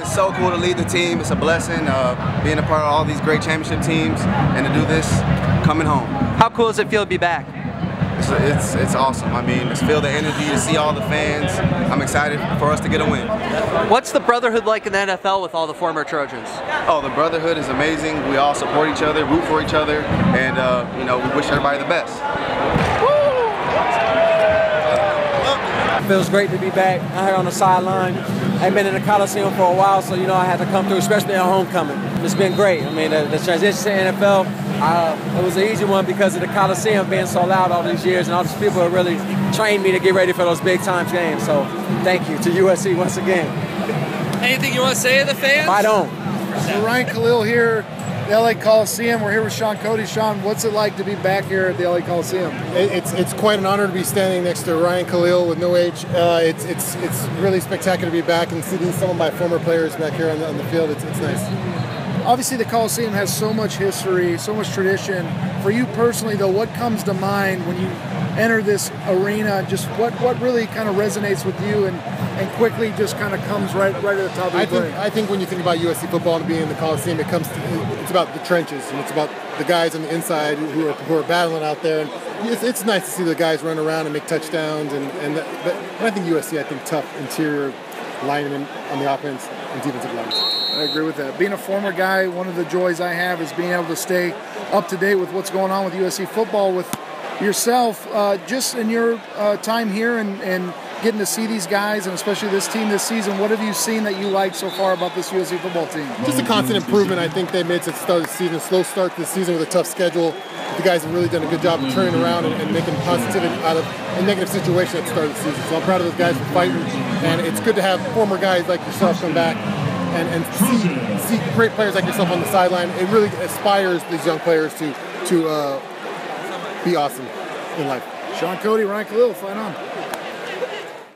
It's so cool to lead the team. It's a blessing uh, being a part of all these great championship teams and to do this coming home. How cool does it feel to be back? It's, it's, it's awesome. I mean, to feel the energy, to see all the fans. I'm excited for us to get a win. What's the brotherhood like in the NFL with all the former Trojans? Oh, the brotherhood is amazing. We all support each other, root for each other, and uh, you know, we wish everybody the best. It feels great to be back out here on the sideline. I've been in the Coliseum for a while, so you know I had to come through, especially at homecoming. It's been great. I mean, the, the transition to NFL, uh, it was an easy one because of the Coliseum being so loud all these years, and all these people have really trained me to get ready for those big time games. So, thank you to USC once again. Anything you want to say to the fans? I don't. So Ryan Kalil here, the LA Coliseum. We're here with Shaun Cody. Shaun, what's it like to be back here at the LA Coliseum? It's it's quite an honor to be standing next to Ryan Kalil with no age. Uh, it's it's it's really spectacular to be back and seeing some of my former players back here on the, on the field. It's, it's nice. Obviously, the Coliseum has so much history, so much tradition. For you personally, though, what comes to mind when you enter this arena? Just what, what really kind of resonates with you and, and quickly just kind of comes right right at the top of your I think brain? I think when you think about USC football and being in the Coliseum, it comes to, it's about the trenches and it's about the guys on the inside who are who are battling out there. And it's, it's nice to see the guys run around and make touchdowns. And and, that, but and I think USC, I think tough interior linemen on the offense and defensive lines. I agree with that. Being a former guy, one of the joys I have is being able to stay up to date with what's going on with USC football with yourself. Uh, just in your uh, time here and, and getting to see these guys, and especially this team this season, what have you seen that you like so far about this USC football team? Just a constant improvement. I think they made since the start of the season. Slow start to the season with a tough schedule. The guys have really done a good job of turning around and, and making positivity out of a negative situation at the start of the season. So I'm proud of those guys for fighting, and it's good to have former guys like yourself come back and, and see, see great players like yourself on the sideline. It really inspires these young players to to uh, be awesome in life. Shaun Cody, Ryan Kalil, fight on.